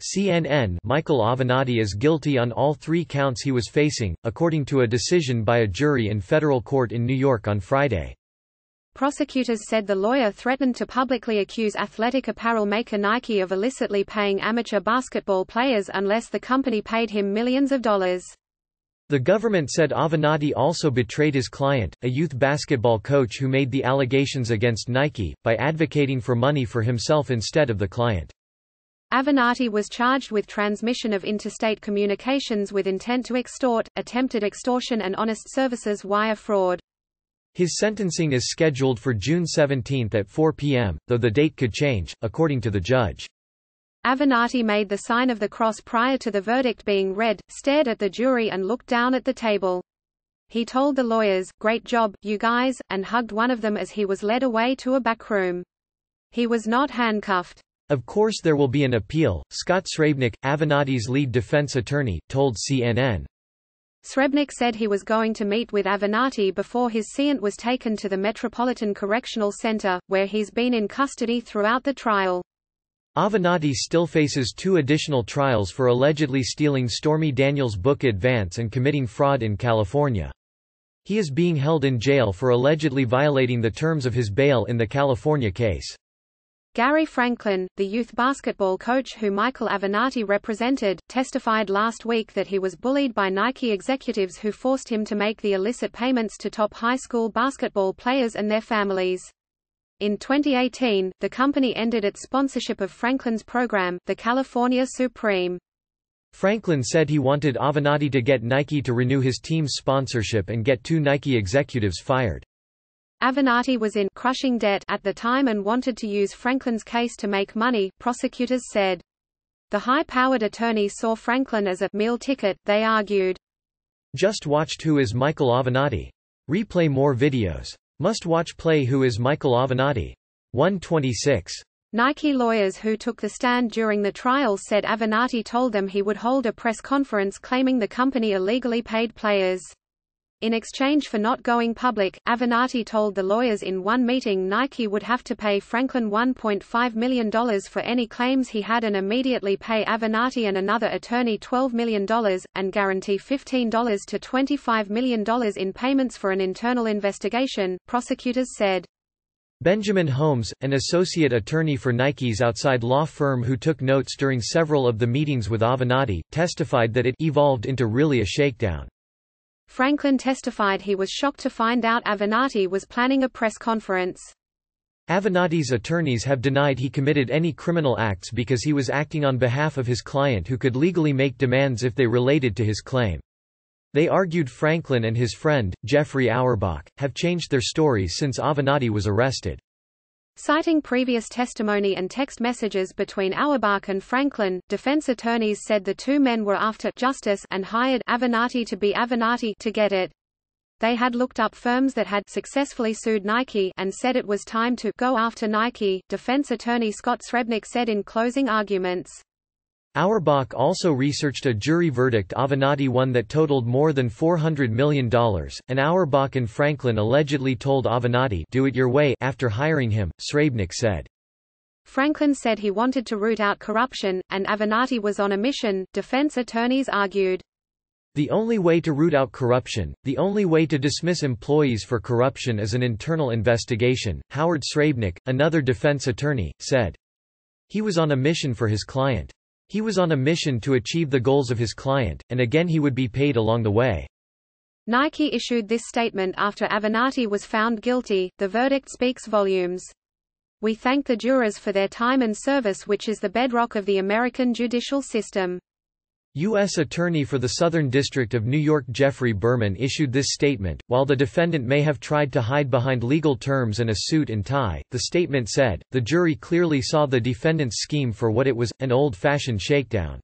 CNN Michael Avenatti is guilty on all three counts he was facing, according to a decision by a jury in federal court in New York on Friday. Prosecutors said the lawyer threatened to publicly accuse athletic apparel maker Nike of illicitly paying amateur basketball players unless the company paid him millions of dollars. The government said Avenatti also betrayed his client, a youth basketball coach who made the allegations against Nike, by advocating for money for himself instead of the client. Avenatti was charged with transmission of interstate communications with intent to extort, attempted extortion and honest services wire fraud. His sentencing is scheduled for June 17 at 4 p.m., though the date could change, according to the judge. Avenatti made the sign of the cross prior to the verdict being read, stared at the jury and looked down at the table. He told the lawyers, great job, you guys, and hugged one of them as he was led away to a back room. He was not handcuffed. Of course there will be an appeal, Scott Srebnick, Avenatti's lead defense attorney, told CNN. Srebnick said he was going to meet with Avenatti before his scient was taken to the Metropolitan Correctional Center, where he's been in custody throughout the trial. Avenatti still faces two additional trials for allegedly stealing Stormy Daniels' book Advance and committing fraud in California. He is being held in jail for allegedly violating the terms of his bail in the California case. Gary Franklin, the youth basketball coach who Michael Avenatti represented, testified last week that he was bullied by Nike executives who forced him to make the illicit payments to top high school basketball players and their families. In 2018, the company ended its sponsorship of Franklin's program, the California Supreme. Franklin said he wanted Avenatti to get Nike to renew his team's sponsorship and get two Nike executives fired. Avenatti was in crushing debt at the time and wanted to use Franklin's case to make money, prosecutors said. The high-powered attorney saw Franklin as a meal ticket, they argued. Just watched Who is Michael Avenatti. Replay more videos. Must watch play Who is Michael Avenatti. 126. Nike lawyers who took the stand during the trial said Avenatti told them he would hold a press conference claiming the company illegally paid players. In exchange for not going public, Avenatti told the lawyers in one meeting Nike would have to pay Franklin $1.5 million for any claims he had and immediately pay Avenatti and another attorney $12 million, and guarantee $15 to $25 million in payments for an internal investigation, prosecutors said. Benjamin Holmes, an associate attorney for Nike's outside law firm who took notes during several of the meetings with Avenatti, testified that it evolved into really a shakedown. Franklin testified he was shocked to find out Avenatti was planning a press conference. Avenatti's attorneys have denied he committed any criminal acts because he was acting on behalf of his client who could legally make demands if they related to his claim. They argued Franklin and his friend, Jeffrey Auerbach, have changed their stories since Avenatti was arrested. Citing previous testimony and text messages between Auerbach and Franklin, defense attorneys said the two men were after justice and hired Avenatti to be Avenatti to get it. They had looked up firms that had successfully sued Nike and said it was time to go after Nike, defense attorney Scott Srebnick said in closing arguments. Auerbach also researched a jury verdict Avenatti won that totaled more than $400 million, and Auerbach and Franklin allegedly told Avenatti do it your way after hiring him, Srebnick said. Franklin said he wanted to root out corruption, and Avenatti was on a mission, defense attorneys argued. The only way to root out corruption, the only way to dismiss employees for corruption is an internal investigation, Howard Srebnick, another defense attorney, said. He was on a mission for his client. He was on a mission to achieve the goals of his client, and again he would be paid along the way. Nike issued this statement after Avenatti was found guilty. The verdict speaks volumes. We thank the jurors for their time and service which is the bedrock of the American judicial system. U.S. Attorney for the Southern District of New York Geoffrey Berman issued this statement. While the defendant may have tried to hide behind legal terms and a suit and tie, the statement said, the jury clearly saw the defendant's scheme for what it was, an old-fashioned shakedown.